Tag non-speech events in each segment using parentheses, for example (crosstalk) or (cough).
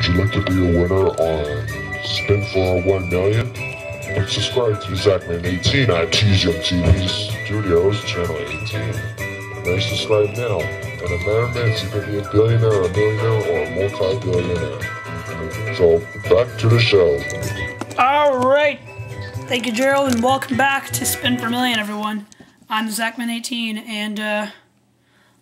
Would you like to be a winner on Spin for 1 Million? And subscribe to Zachman18 at TZM TV Studios, channel 18. Now subscribe now. and In a matter of minutes, you can be a billionaire, a millionaire, or a multi-billionaire. So, back to the show. All right. Thank you, Gerald, and welcome back to Spin for a Million, everyone. I'm Zachman18, and uh,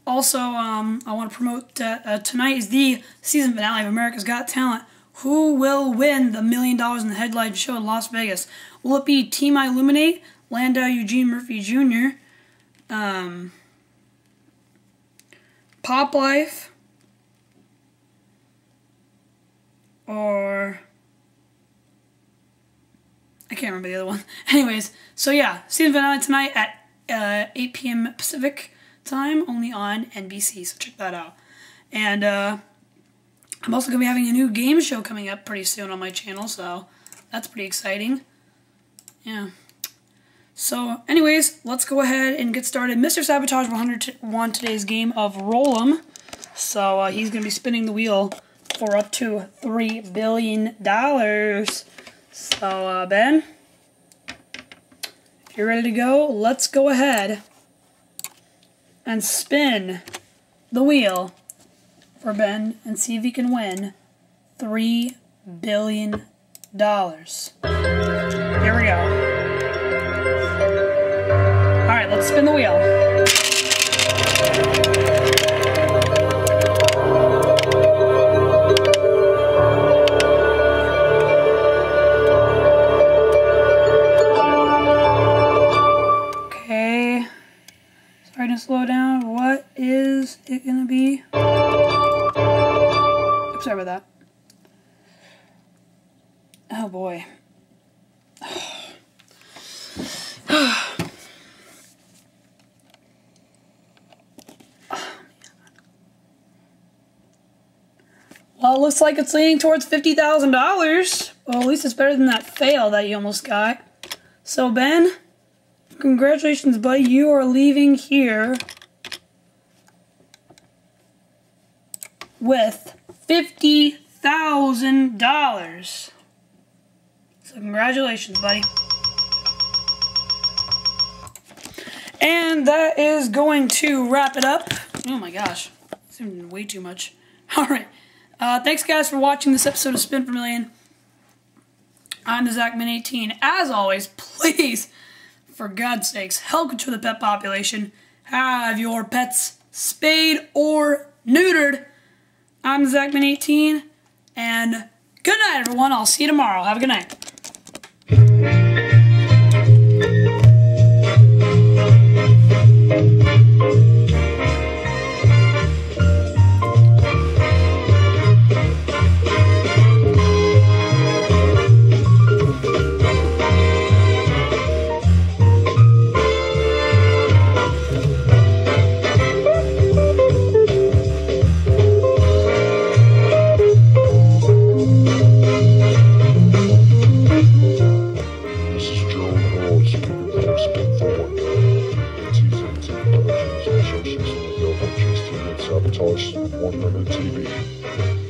also um, I want to promote that uh, tonight is the season finale of America's Got Talent. Who will win the million dollars in the headline show in Las Vegas? Will it be Team Illuminate, Landau Eugene Murphy Jr., um, Poplyfe, or I can't remember the other one. (laughs) Anyways, so yeah, season finale tonight at uh, 8 p.m. Pacific time, only on NBC. So check that out. And uh, I'm also going to be having a new game show coming up pretty soon on my channel, so that's pretty exciting. Yeah. So, anyways, let's go ahead and get started. Mr. Sabotage 101 today's game of Roll 'em. So, uh, he's going to be spinning the wheel for up to $3 billion. So, uh, Ben, if you're ready to go, let's go ahead and spin the wheel for Ben and see if he can win $3 billion. Here we go. Alright, let's spin the wheel. Is it gonna be? Oops, sorry about that. Oh boy. (sighs) Well, it looks like it's leaning towards $50,000. Well, at least it's better than that fail that you almost got. So, Ben, congratulations, buddy. You are leaving here with $50,000. So, congratulations, buddy. And that is going to wrap it up. Oh my gosh, it's way too much. (laughs) All right. Uh, thanks, guys, for watching this episode of Spin for Million. I'm the Zachman18. As always, (laughs) please, for God's sakes, help control the pet population. Have your pets spayed or neutered. I'm Zachman18, and good night, everyone. I'll see you tomorrow. Have a good night. Sabotage 100 TV.